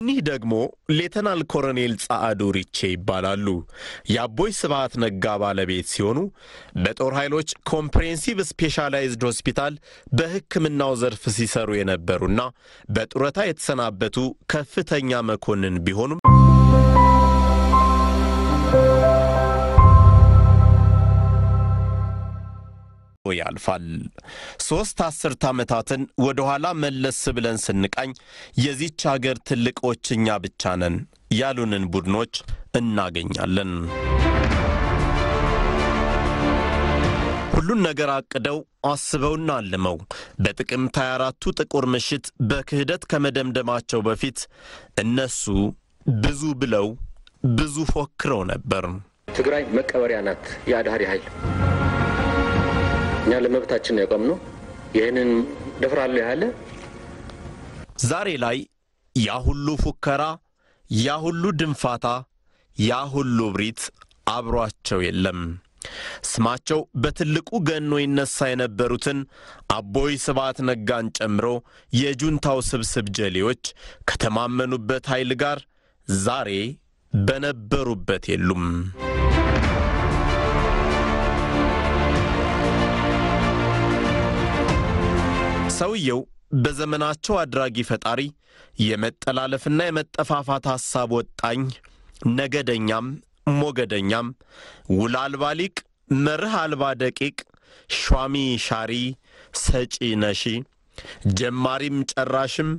እኒህ ደግሞ ሌተናል ኮሎኔል ጸአዱ ሪቼ ይባላሉ። የአቦይ ስብሃት ነጋ ባለቤት ሲሆኑ በጦር ኃይሎች comprehensive specialized ሆስፒታል በሕክምናው ዘርፍ ሲሰሩ የነበሩና በጡረታ የተሰናበቱ ከፍተኛ መኮንን ቢሆኑም ያልፋል። ሦስት አስርት ዓመታትን ወደ ኋላ መለስ ብለን ስንቃኝ የዚች አገር ትልቆች እኛ ብቻ ነን ያሉንን ቡድኖች እናገኛለን። ሁሉን ነገር አቅደው አስበውና አልመው በጥቅምት 24ቱ ጥቁር ምሽት በክህደት ከመደምደማቸው በፊት እነሱ ብዙ ብለው ብዙ ፎክረው ነበር። ትግራይ መቀበሪያ ናት የአድሃሪ ኃይል እኛ ለመብታችን ነው። ይህንን ደፍራለሁ ያለ ዛሬ ላይ ያ ሁሉ ፉከራ፣ ያ ሁሉ ድንፋታ፣ ያ ሁሉ እብሪት አብሯቸው የለም። ስማቸው በትልቁ ገኖ ይነሳ የነበሩትን አቦይ ስብሃት ነጋን ጨምሮ የጁንታው ስብስብ ጀሌዎች ከተማመኑበት ኃይል ጋር ዛሬ በነበሩበት የሉም። ሰውየው በዘመናቸው አድራጊ ፈጣሪ የመጠላለፍና የመጠፋፋት ሐሳብ ወጣኝ፣ ነገደኛም ሞገደኛም፣ ውል አልባ ሊቅ፣ መርህ አልባ ደቂቅ፣ ሿሚ ሻሪ፣ ሰጪ ነሺ፣ ጀማሪም ጨራሽም፣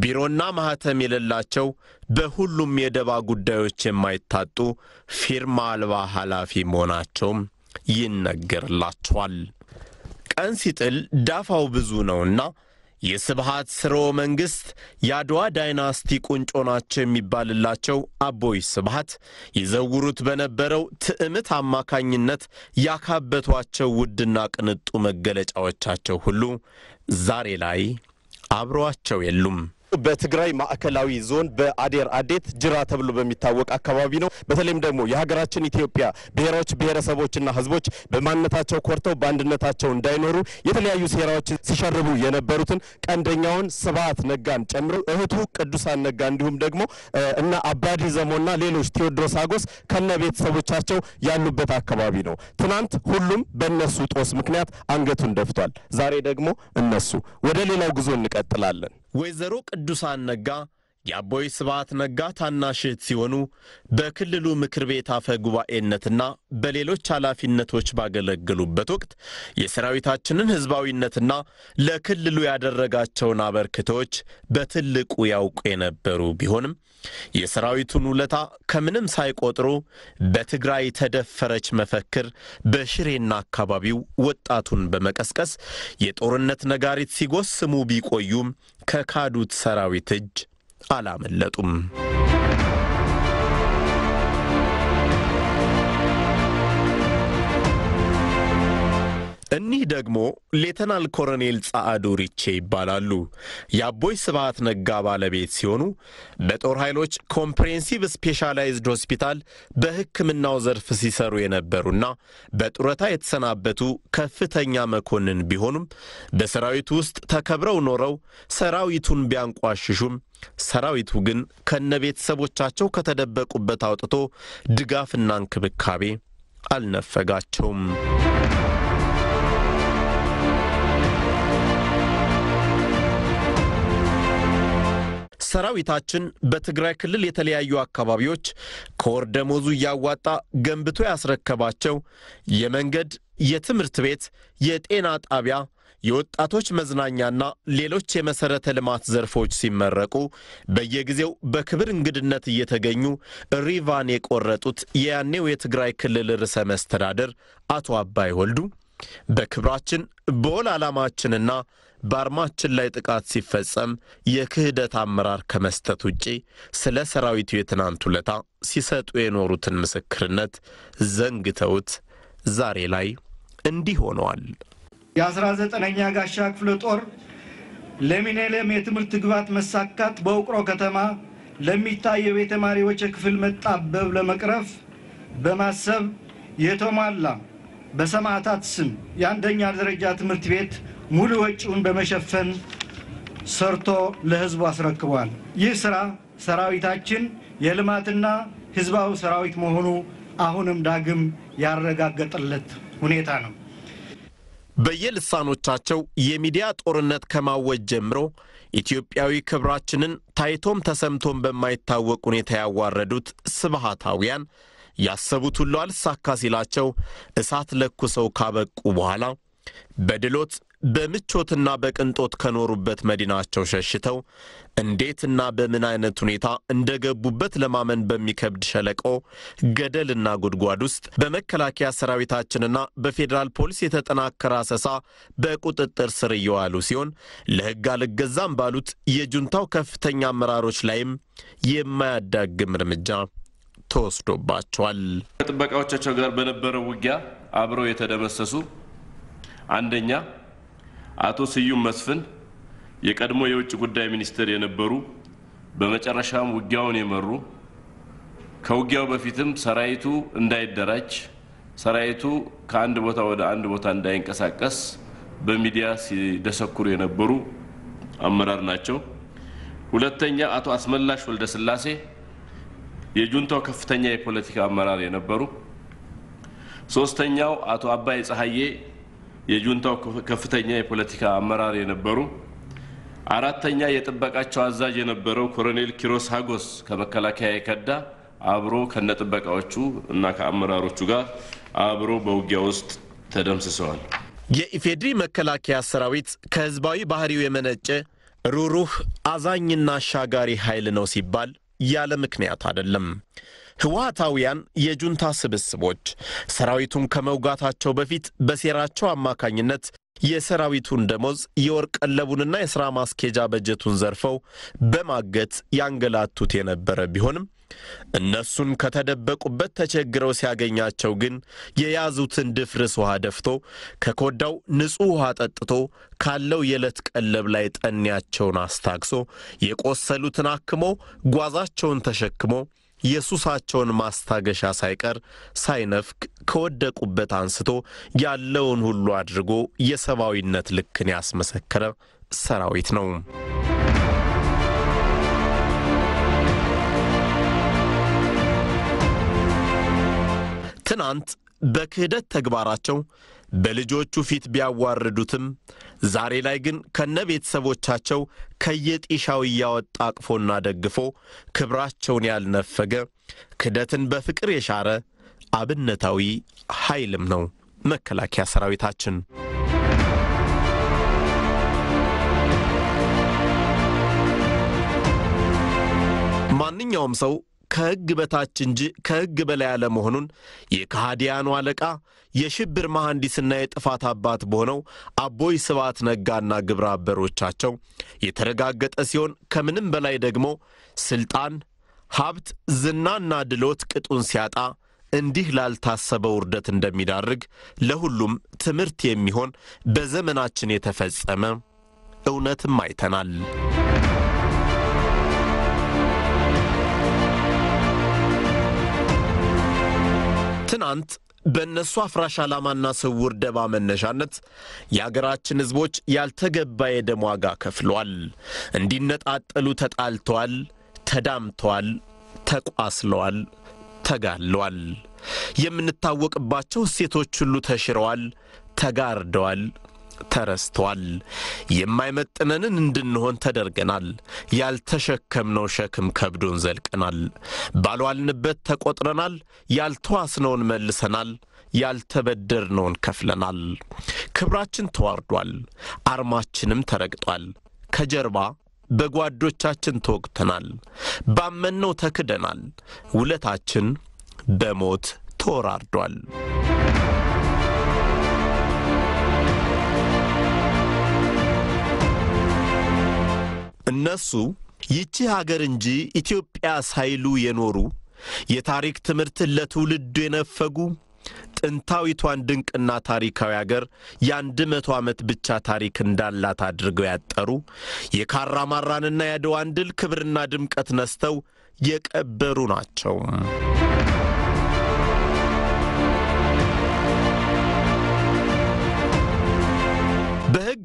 ቢሮና ማኅተም የሌላቸው በሁሉም የደባ ጉዳዮች የማይታጡ ፊርማ አልባ ኃላፊ መሆናቸውም ይነገርላቸዋል። ቀን ሲጥል ዳፋው ብዙ ነውና የስብሃት ስርወ መንግሥት የአድዋ ዳይናስቲ ቁንጮ ናቸው የሚባልላቸው አቦይ ስብሃት ይዘውሩት በነበረው ትዕምት አማካኝነት ያካበቷቸው ውድና ቅንጡ መገለጫዎቻቸው ሁሉ ዛሬ ላይ አብረዋቸው የሉም። በትግራይ ማዕከላዊ ዞን በአዴር አዴት ጅራ ተብሎ በሚታወቅ አካባቢ ነው። በተለይም ደግሞ የሀገራችን ኢትዮጵያ ብሔሮች ብሔረሰቦችና ሕዝቦች በማንነታቸው ኮርተው በአንድነታቸው እንዳይኖሩ የተለያዩ ሴራዎችን ሲሸርቡ የነበሩትን ቀንደኛውን ስብሃት ነጋን ጨምሮ እህቱ ቅዱሳን ነጋ እንዲሁም ደግሞ እና አባዲ ዘሞና ሌሎች ቴዎድሮስ አጎስ ከነ ቤተሰቦቻቸው ያሉበት አካባቢ ነው። ትናንት ሁሉም በእነሱ ጦስ ምክንያት አንገቱን ደፍቷል። ዛሬ ደግሞ እነሱ ወደ ሌላው ጉዞ እንቀጥላለን። ወይዘሮ ቅዱሳን ነጋ የአቦይ ስብሃት ነጋ ታናሽ እህት ሲሆኑ በክልሉ ምክር ቤት አፈ ጉባኤነትና በሌሎች ኃላፊነቶች ባገለገሉበት ወቅት የሰራዊታችንን ሕዝባዊነትና ለክልሉ ያደረጋቸውን አበርክቶች በትልቁ ያውቁ የነበሩ ቢሆንም የሰራዊቱን ውለታ ከምንም ሳይቆጥሩ በትግራይ ተደፈረች መፈክር በሽሬና አካባቢው ወጣቱን በመቀስቀስ የጦርነት ነጋሪት ሲጎስሙ ቢቆዩም ከካዱት ሰራዊት እጅ አላመለጡም። እኒህ ደግሞ ሌተናል ኮሎኔል ጸአዱ ሪቼ ይባላሉ። የአቦይ ስብሃት ነጋ ባለቤት ሲሆኑ በጦር ኃይሎች comprehensive specialized ሆስፒታል በሕክምናው ዘርፍ ሲሰሩ የነበሩና በጡረታ የተሰናበቱ ከፍተኛ መኮንን ቢሆኑም በሰራዊቱ ውስጥ ተከብረው ኖረው ሰራዊቱን ቢያንቋሽሹም ሰራዊቱ ግን ከነ ቤተሰቦቻቸው ከተደበቁበት አውጥቶ ድጋፍና እንክብካቤ አልነፈጋቸውም። ሰራዊታችን በትግራይ ክልል የተለያዩ አካባቢዎች ከወር ደሞዙ እያዋጣ ገንብቶ ያስረከባቸው የመንገድ፣ የትምህርት ቤት፣ የጤና ጣቢያ፣ የወጣቶች መዝናኛና ሌሎች የመሠረተ ልማት ዘርፎች ሲመረቁ በየጊዜው በክብር እንግድነት እየተገኙ ሪቫን የቆረጡት የያኔው የትግራይ ክልል ርዕሰ መስተዳደር አቶ አባይ ወልዱ በክብራችን በወል ዓላማችንና በአርማችን ላይ ጥቃት ሲፈጸም የክህደት አመራር ከመስጠት ውጪ ስለ ሰራዊቱ የትናንት ውለታ ሲሰጡ የኖሩትን ምስክርነት ዘንግተውት ዛሬ ላይ እንዲህ ሆነዋል። የአስራ ዘጠነኛ ጋሻ ክፍለ ጦር ለሚኒሊየም የትምህርት ግባት መሳካት በውቅሮ ከተማ ለሚታየው የተማሪዎች የክፍል መጣበብ ለመቅረፍ በማሰብ የተሟላ በሰማዕታት ስም የአንደኛ ደረጃ ትምህርት ቤት ሙሉ ወጪውን በመሸፈን ሰርቶ ለሕዝቡ አስረክቧል። ይህ ስራ ሰራዊታችን የልማትና ህዝባዊ ሰራዊት መሆኑ አሁንም ዳግም ያረጋገጠለት ሁኔታ ነው። በየልሳኖቻቸው የሚዲያ ጦርነት ከማወጅ ጀምሮ ኢትዮጵያዊ ክብራችንን ታይቶም ተሰምቶም በማይታወቅ ሁኔታ ያዋረዱት ስብሃታውያን ያሰቡት ሁሉ አልሳካ ሲላቸው እሳት ለኩሰው ካበቁ በኋላ በድሎት በምቾትና በቅንጦት ከኖሩበት መዲናቸው ሸሽተው እንዴትና በምን አይነት ሁኔታ እንደገቡበት ለማመን በሚከብድ ሸለቆ ገደልና ጉድጓድ ውስጥ በመከላከያ ሰራዊታችንና በፌዴራል ፖሊስ የተጠናከረ አሰሳ በቁጥጥር ስር እየዋሉ ሲሆን ለሕግ አልገዛም ባሉት የጁንታው ከፍተኛ አመራሮች ላይም የማያዳግም እርምጃ ተወስዶባቸዋል። ከጥበቃዎቻቸው ጋር በነበረው ውጊያ አብረው የተደመሰሱ አንደኛ አቶ ስዩም መስፍን የቀድሞ የውጭ ጉዳይ ሚኒስትር የነበሩ በመጨረሻም ውጊያውን የመሩ ከውጊያው በፊትም ሰራዊቱ እንዳይደራጅ ሰራዊቱ ከአንድ ቦታ ወደ አንድ ቦታ እንዳይንቀሳቀስ በሚዲያ ሲደሰኩሩ የነበሩ አመራር ናቸው። ሁለተኛ አቶ አስመላሽ ወልደ ስላሴ የጁንታው ከፍተኛ የፖለቲካ አመራር የነበሩ። ሶስተኛው አቶ አባይ ፀሐዬ የጁንታው ከፍተኛ የፖለቲካ አመራር የነበሩ። አራተኛ የጥበቃቸው አዛዥ የነበረው ኮሎኔል ኪሮስ ሀጎስ ከመከላከያ የከዳ አብሮ ከነጥበቃዎቹ እና ከአመራሮቹ ጋር አብሮ በውጊያ ውስጥ ተደምስሰዋል። የኢፌድሪ መከላከያ ሰራዊት ከህዝባዊ ባህሪው የመነጨ ሩሩህ አዛኝና አሻጋሪ ኃይል ነው ሲባል ያለ ምክንያት አይደለም። ህወሓታውያን የጁንታ ስብስቦች ሰራዊቱን ከመውጋታቸው በፊት በሴራቸው አማካኝነት የሰራዊቱን ደሞዝ የወርቅ ቀለቡንና የሥራ ማስኬጃ በጀቱን ዘርፈው በማገት ያንገላቱት የነበረ ቢሆንም እነሱን ከተደበቁበት ተቸግረው ሲያገኛቸው ግን የያዙትን ድፍርስ ውሃ ደፍቶ ከኮዳው ንጹሕ ውሃ ጠጥቶ ካለው የዕለት ቀለብ ላይ ጠኔያቸውን አስታግሶ የቆሰሉትን አክሞ ጓዛቸውን ተሸክሞ የሱሳቸውን ማስታገሻ ሳይቀር ሳይነፍግ ከወደቁበት አንስቶ ያለውን ሁሉ አድርጎ የሰብአዊነት ልክን ያስመሰከረ ሰራዊት ነው። ትናንት በክህደት ተግባራቸው በልጆቹ ፊት ቢያዋርዱትም ዛሬ ላይ ግን ከነ ቤተሰቦቻቸው ከየጢሻው እያወጣ አቅፎና ደግፎ ክብራቸውን ያልነፈገ ክህደትን በፍቅር የሻረ አብነታዊ ኃይልም ነው መከላከያ ሰራዊታችን። ማንኛውም ሰው ከሕግ በታች እንጂ ከሕግ በላይ አለመሆኑን የከሃዲያኑ አለቃ የሽብር መሐንዲስና የጥፋት አባት በሆነው አቦይ ስብዓት ነጋና ግብረ አበሮቻቸው የተረጋገጠ ሲሆን ከምንም በላይ ደግሞ ስልጣን፣ ሀብት፣ ዝናና ድሎት ቅጡን ሲያጣ እንዲህ ላልታሰበ ውርደት እንደሚዳርግ ለሁሉም ትምህርት የሚሆን በዘመናችን የተፈጸመ እውነትም አይተናል። ትናንት በእነሱ አፍራሽ ዓላማና ስውር ደባ መነሻነት የአገራችን ሕዝቦች ያልተገባ የደም ዋጋ ከፍለዋል። እንዲነጣጠሉ ተጣልተዋል፣ ተዳምተዋል፣ ተቋስለዋል፣ ተጋለዋል። የምንታወቅባቸው እሴቶች ሁሉ ተሽረዋል፣ ተጋርደዋል፣ ተረስተዋል። የማይመጥነንን እንድንሆን ተደርገናል። ያልተሸከምነው ሸክም ከብዶን ዘልቀናል። ባልዋልንበት ተቆጥረናል። ያልተዋስነውን መልሰናል። ያልተበደርነውን ከፍለናል። ክብራችን ተዋርዷል። አርማችንም ተረግጧል። ከጀርባ በጓዶቻችን ተወግተናል። ባመንነው ተክደናል። ውለታችን በሞት ተወራርዷል። እነሱ ይቺ ሀገር እንጂ ኢትዮጵያ ሳይሉ የኖሩ የታሪክ ትምህርትን ለትውልዱ የነፈጉ ጥንታዊቷን ድንቅና ታሪካዊ አገር የአንድ መቶ ዓመት ብቻ ታሪክ እንዳላት አድርገው ያጠሩ የካራማራንና የአድዋን ድል ክብርና ድምቀት ነስተው የቀበሩ ናቸው።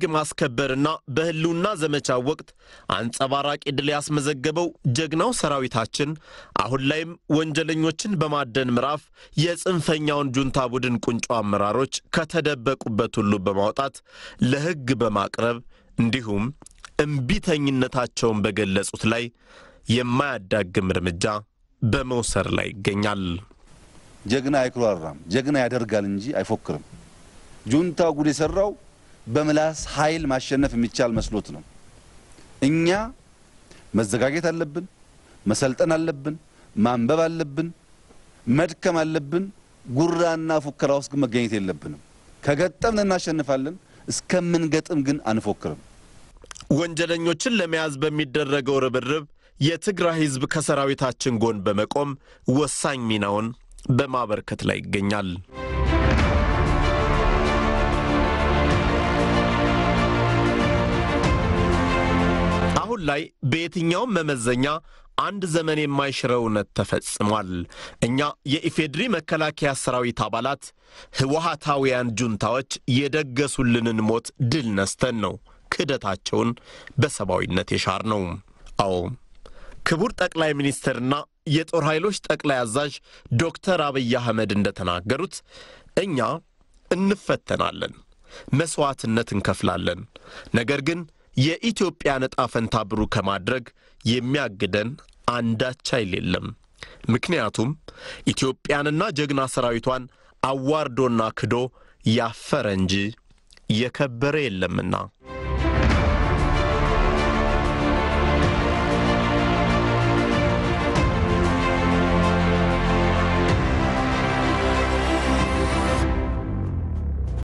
በሕግ ማስከበርና በሕልውና ዘመቻው ወቅት አንጸባራቂ ድል ያስመዘገበው ጀግናው ሰራዊታችን አሁን ላይም ወንጀለኞችን በማደን ምዕራፍ የጽንፈኛውን ጁንታ ቡድን ቁንጮ አመራሮች ከተደበቁበት ሁሉ በማውጣት ለሕግ በማቅረብ እንዲሁም እምቢተኝነታቸውን በገለጹት ላይ የማያዳግም እርምጃ በመውሰድ ላይ ይገኛል። ጀግና አይኩራራም፣ ጀግና ያደርጋል እንጂ አይፎክርም። ጁንታ ጉድ የሰራው በምላስ ኃይል ማሸነፍ የሚቻል መስሎት ነው። እኛ መዘጋጀት አለብን፣ መሰልጠን አለብን፣ ማንበብ አለብን፣ መድከም አለብን። ጉራና ፉከራ ውስጥ ግን መገኘት የለብንም። ከገጠምን እናሸንፋለን፣ እስከምንገጥም ግን አንፎክርም። ወንጀለኞችን ለመያዝ በሚደረገው ርብርብ የትግራይ ሕዝብ ከሰራዊታችን ጎን በመቆም ወሳኝ ሚናውን በማበርከት ላይ ይገኛል። አሁን ላይ በየትኛውም መመዘኛ አንድ ዘመን የማይሽረው እውነት ተፈጽሟል። እኛ የኢፌድሪ መከላከያ ሰራዊት አባላት ህወሓታውያን ጁንታዎች የደገሱልንን ሞት ድል ነስተን ነው ክህደታቸውን በሰብአዊነት የሻር ነው። አዎ ክቡር ጠቅላይ ሚኒስትርና የጦር ኃይሎች ጠቅላይ አዛዥ ዶክተር አብይ አህመድ እንደተናገሩት እኛ እንፈተናለን፣ መሥዋዕትነት እንከፍላለን። ነገር ግን የኢትዮጵያን ዕጣ ፈንታ ብሩህ ከማድረግ የሚያግደን አንዳች ኃይል የለም። ምክንያቱም ኢትዮጵያንና ጀግና ሰራዊቷን አዋርዶና ክዶ ያፈረ እንጂ የከበረ የለምና።